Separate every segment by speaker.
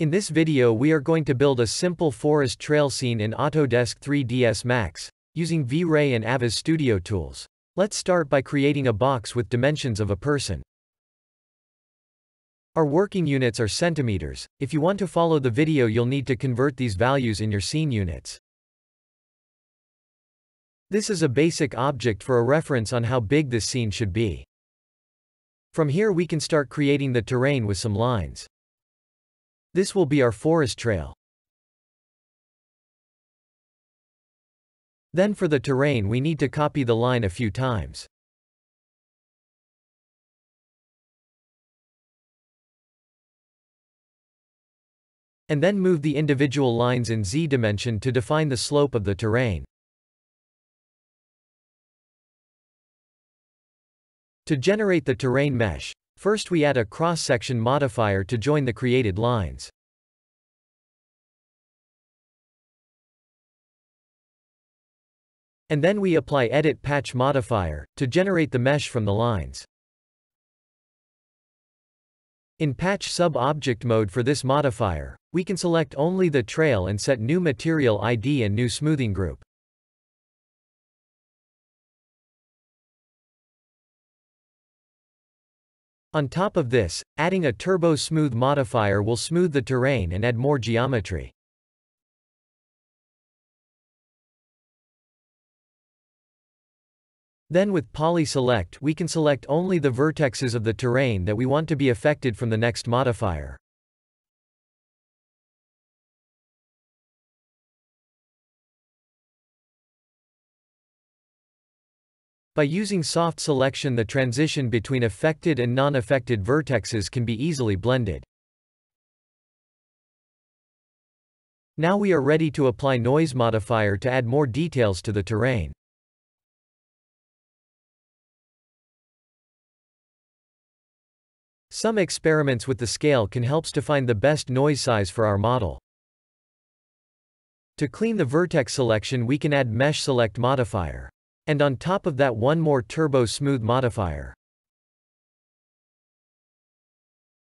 Speaker 1: In this video we are going to build a simple forest trail scene in Autodesk 3ds Max, using V-Ray and Aviz Studio tools. Let's start by creating a box with dimensions of a person. Our working units are centimeters. If you want to follow the video you'll need to convert these values in your scene units. This is a basic object for a reference on how big this scene should be. From here we can start creating the terrain with some lines. This will be our forest trail. Then for the terrain we need to copy the line a few times. And then move the individual lines in z dimension to define the slope of the terrain. To generate the terrain mesh, first we add a cross-section modifier to join the created lines. And then we apply Edit Patch modifier, to generate the mesh from the lines. In Patch Sub-Object mode for this modifier, we can select only the trail and set new material ID and new smoothing group. On top of this, adding a Turbo Smooth modifier will smooth the terrain and add more geometry. Then with Poly Select we can select only the vertexes of the terrain that we want to be affected from the next modifier. By using soft selection the transition between affected and non-affected vertexes can be easily blended. Now we are ready to apply noise modifier to add more details to the terrain. Some experiments with the scale can helps to find the best noise size for our model. To clean the vertex selection we can add Mesh Select modifier. And on top of that one more Turbo Smooth modifier.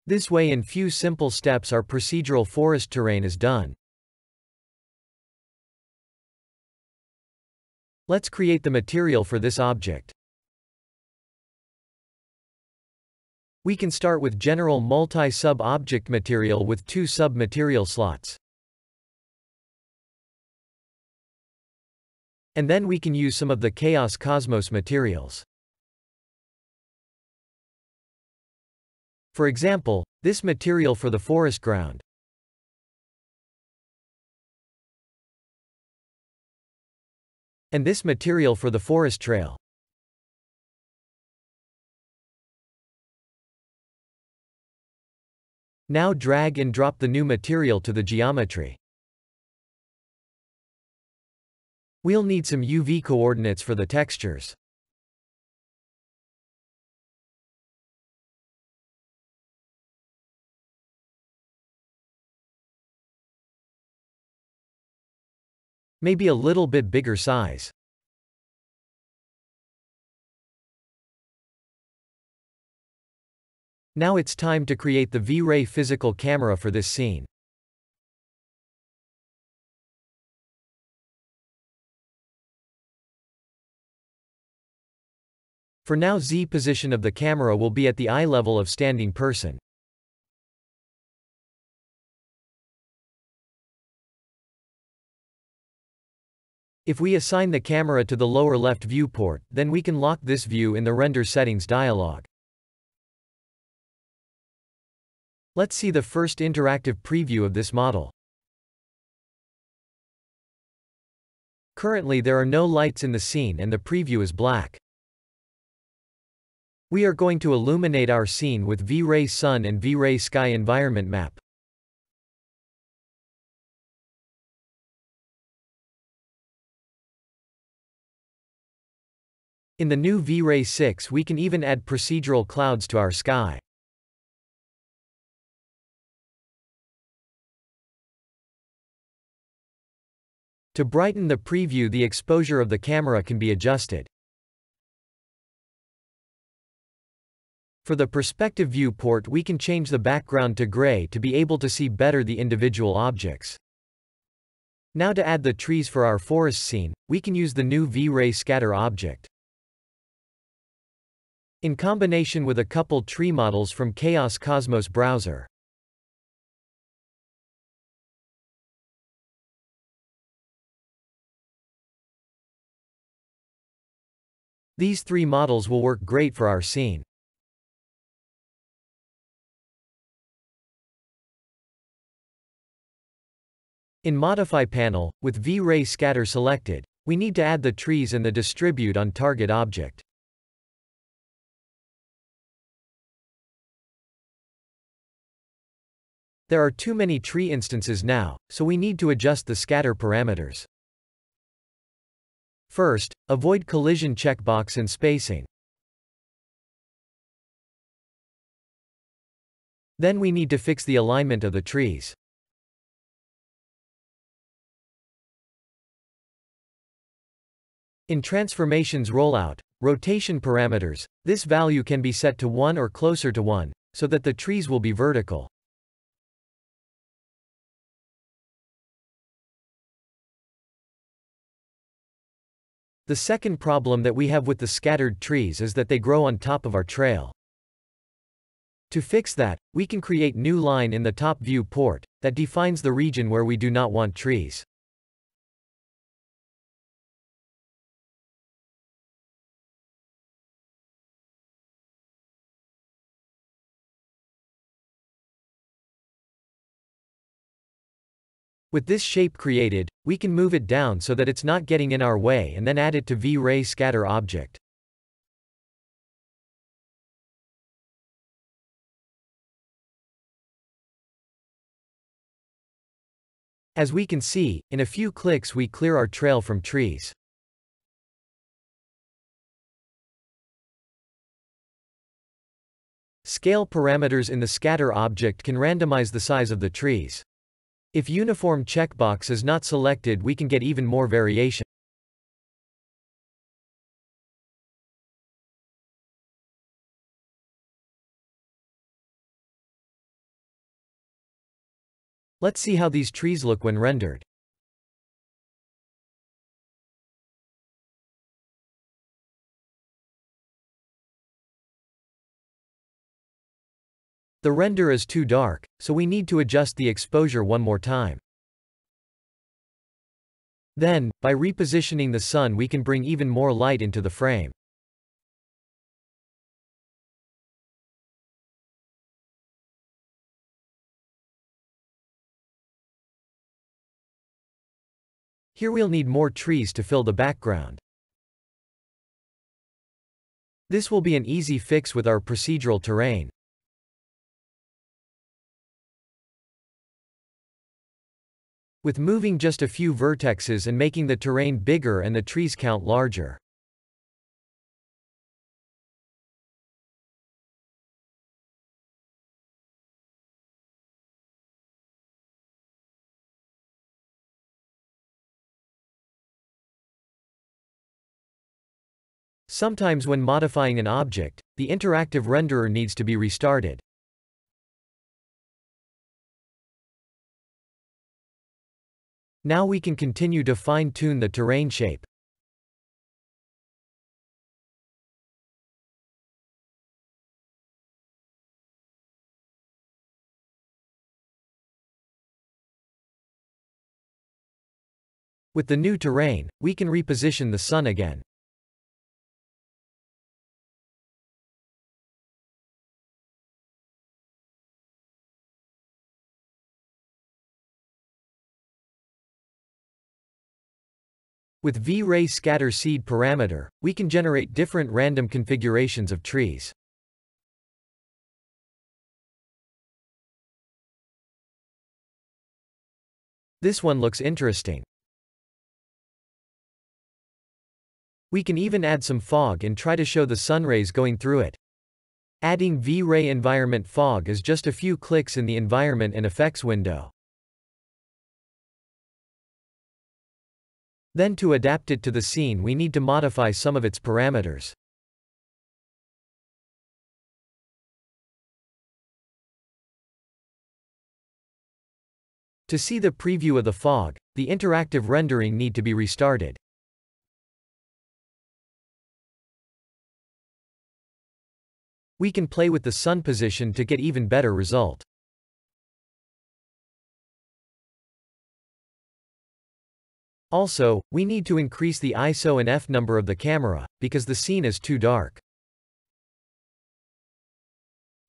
Speaker 1: This way in few simple steps our procedural forest terrain is done. Let's create the material for this object. We can start with general multi-sub-object material with two sub-material slots. And then we can use some of the Chaos Cosmos materials. For example, this material for the forest ground. And this material for the forest trail. Now drag and drop the new material to the geometry. We'll need some UV coordinates for the textures. Maybe a little bit bigger size. Now it's time to create the V-Ray physical camera for this scene. For now Z position of the camera will be at the eye level of standing person. If we assign the camera to the lower left viewport, then we can lock this view in the render settings dialog. Let's see the first interactive preview of this model. Currently there are no lights in the scene and the preview is black. We are going to illuminate our scene with V-Ray Sun and V-Ray Sky environment map. In the new V-Ray 6 we can even add procedural clouds to our sky. To brighten the preview the exposure of the camera can be adjusted. For the perspective viewport we can change the background to gray to be able to see better the individual objects. Now to add the trees for our forest scene, we can use the new V-Ray scatter object. In combination with a couple tree models from Chaos Cosmos browser. These three models will work great for our scene. In Modify panel, with V-Ray scatter selected, we need to add the trees and the distribute on target object. There are too many tree instances now, so we need to adjust the scatter parameters. First, avoid collision checkbox and spacing. Then we need to fix the alignment of the trees. In transformations rollout, rotation parameters, this value can be set to 1 or closer to 1, so that the trees will be vertical. The second problem that we have with the scattered trees is that they grow on top of our trail. To fix that, we can create new line in the top view port, that defines the region where we do not want trees. With this shape created, we can move it down so that it's not getting in our way and then add it to V-Ray scatter object. As we can see, in a few clicks we clear our trail from trees. Scale parameters in the scatter object can randomize the size of the trees. If uniform checkbox is not selected we can get even more variation. Let's see how these trees look when rendered. The render is too dark, so we need to adjust the exposure one more time. Then, by repositioning the sun we can bring even more light into the frame. Here we'll need more trees to fill the background. This will be an easy fix with our procedural terrain. With moving just a few vertexes and making the terrain bigger and the trees count larger. Sometimes when modifying an object, the interactive renderer needs to be restarted. Now we can continue to fine-tune the terrain shape. With the new terrain, we can reposition the sun again. With V-Ray scatter seed parameter, we can generate different random configurations of trees. This one looks interesting. We can even add some fog and try to show the sunrays going through it. Adding V-Ray environment fog is just a few clicks in the environment and effects window. Then to adapt it to the scene we need to modify some of its parameters. To see the preview of the fog, the interactive rendering need to be restarted. We can play with the sun position to get even better result. Also, we need to increase the ISO and f number of the camera, because the scene is too dark.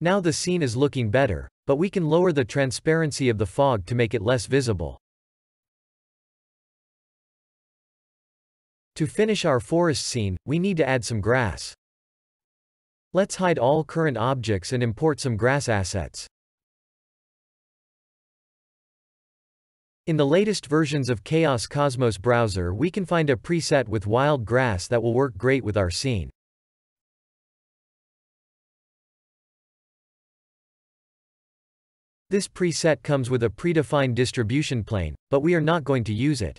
Speaker 1: Now the scene is looking better, but we can lower the transparency of the fog to make it less visible. To finish our forest scene, we need to add some grass. Let's hide all current objects and import some grass assets. In the latest versions of Chaos Cosmos browser we can find a preset with wild grass that will work great with our scene. This preset comes with a predefined distribution plane, but we are not going to use it.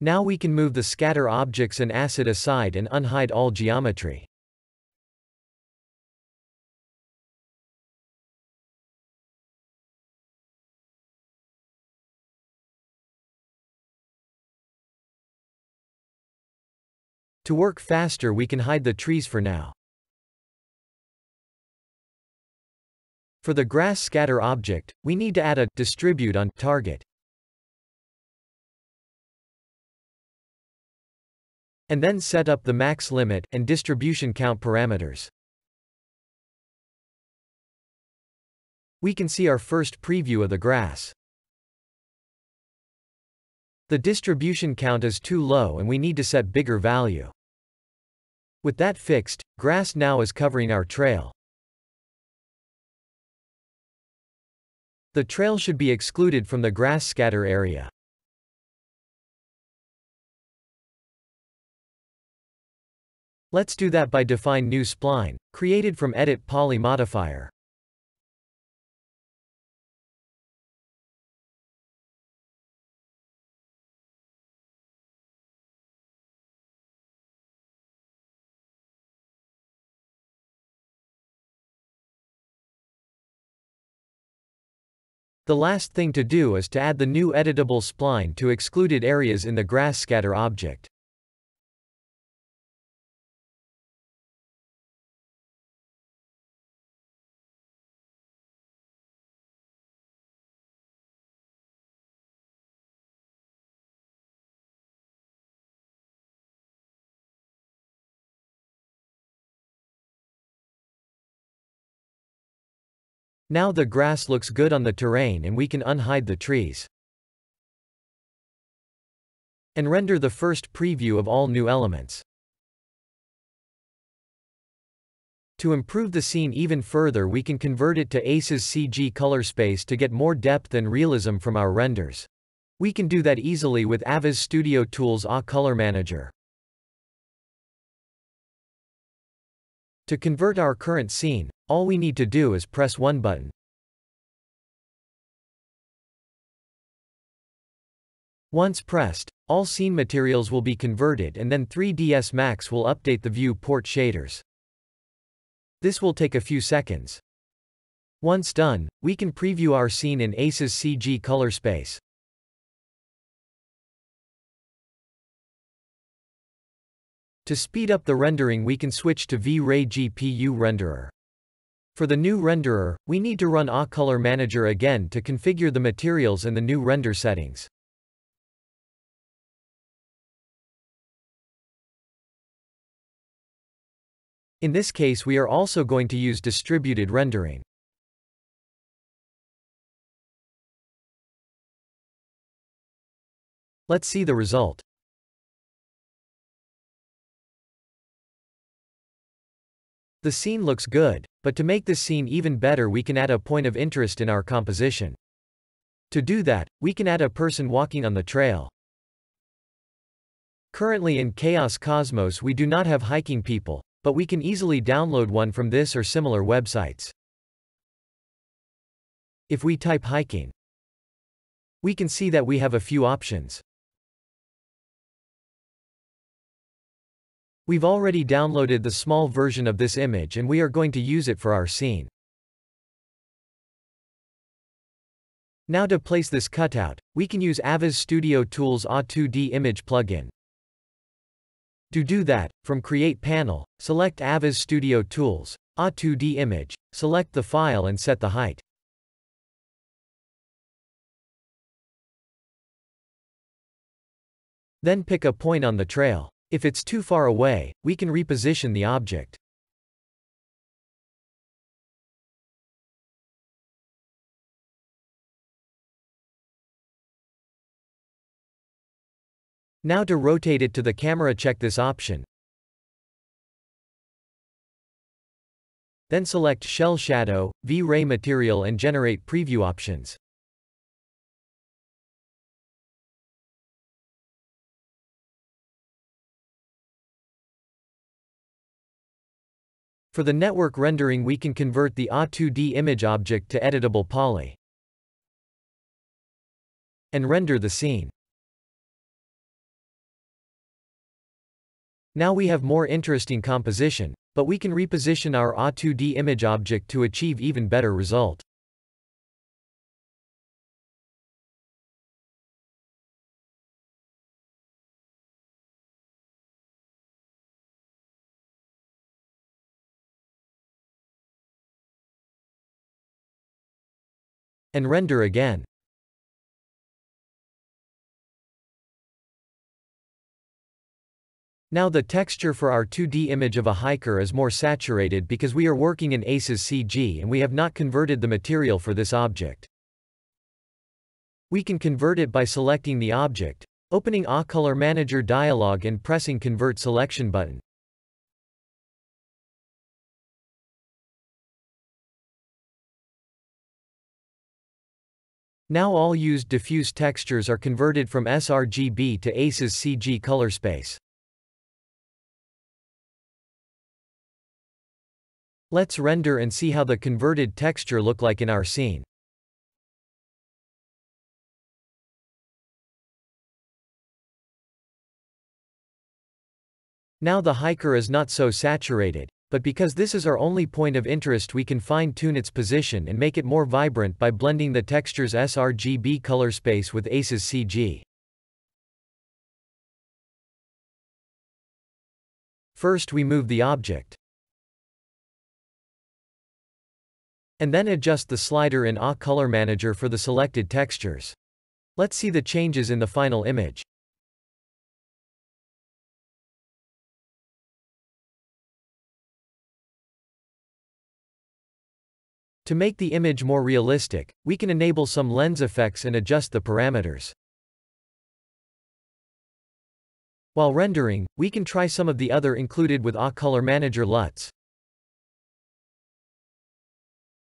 Speaker 1: Now we can move the scatter objects and acid aside and unhide all geometry. To work faster we can hide the trees for now. For the grass scatter object, we need to add a distribute on target. And then set up the max limit and distribution count parameters. We can see our first preview of the grass. The distribution count is too low and we need to set bigger value. With that fixed, grass now is covering our trail. The trail should be excluded from the grass scatter area. Let's do that by define new spline, created from edit poly modifier. The last thing to do is to add the new editable spline to excluded areas in the grass scatter object. Now the grass looks good on the terrain and we can unhide the trees. And render the first preview of all new elements. To improve the scene even further we can convert it to ACES CG color space to get more depth and realism from our renders. We can do that easily with Aviz Studio Tools A Color Manager. To convert our current scene, all we need to do is press one button. Once pressed, all scene materials will be converted and then 3ds Max will update the view port shaders. This will take a few seconds. Once done, we can preview our scene in ACES CG color space. To speed up the rendering we can switch to V-Ray GPU renderer. For the new renderer, we need to run A Color Manager again to configure the materials and the new render settings. In this case we are also going to use distributed rendering. Let's see the result. The scene looks good, but to make this scene even better we can add a point of interest in our composition. To do that, we can add a person walking on the trail. Currently in Chaos Cosmos we do not have hiking people, but we can easily download one from this or similar websites. If we type hiking, we can see that we have a few options. We've already downloaded the small version of this image and we are going to use it for our scene. Now to place this cutout, we can use Aviz Studio Tools A2D Image plugin. To do that, from Create panel, select Aviz Studio Tools, A2D Image, select the file and set the height. Then pick a point on the trail. If it's too far away, we can reposition the object. Now to rotate it to the camera check this option. Then select Shell Shadow, V-Ray Material and generate preview options. For the network rendering we can convert the A2D image object to editable poly. And render the scene. Now we have more interesting composition, but we can reposition our A2D image object to achieve even better result. And render again. Now the texture for our 2D image of a hiker is more saturated because we are working in ACES CG and we have not converted the material for this object. We can convert it by selecting the object, opening A Color Manager dialog and pressing Convert Selection button. Now all used diffuse textures are converted from sRGB to ACES CG color space. Let's render and see how the converted texture look like in our scene. Now the hiker is not so saturated, but because this is our only point of interest we can fine-tune its position and make it more vibrant by blending the texture's sRGB color space with ACES CG. First we move the object. And then adjust the slider in A Color Manager for the selected textures. Let's see the changes in the final image. To make the image more realistic, we can enable some lens effects and adjust the parameters. While rendering, we can try some of the other included with A Color Manager LUTs.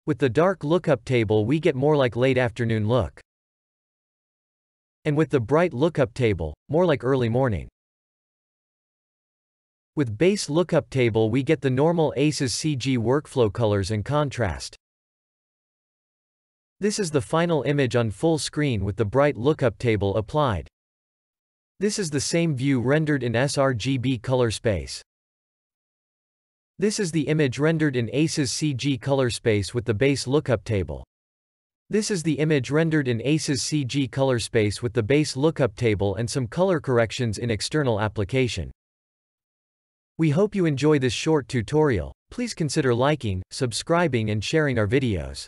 Speaker 1: With the dark lookup table we get more like late afternoon look. And with the bright lookup table, more like early morning. With base lookup table we get the normal ACES CG workflow colors and contrast. This is the final image on full screen with the bright lookup table applied. This is the same view rendered in sRGB color space. This is the image rendered in ACES CG color space with the base lookup table. This is the image rendered in ACES CG color space with the base lookup table and some color corrections in external application. We hope you enjoy this short tutorial. Please consider liking, subscribing and sharing our videos.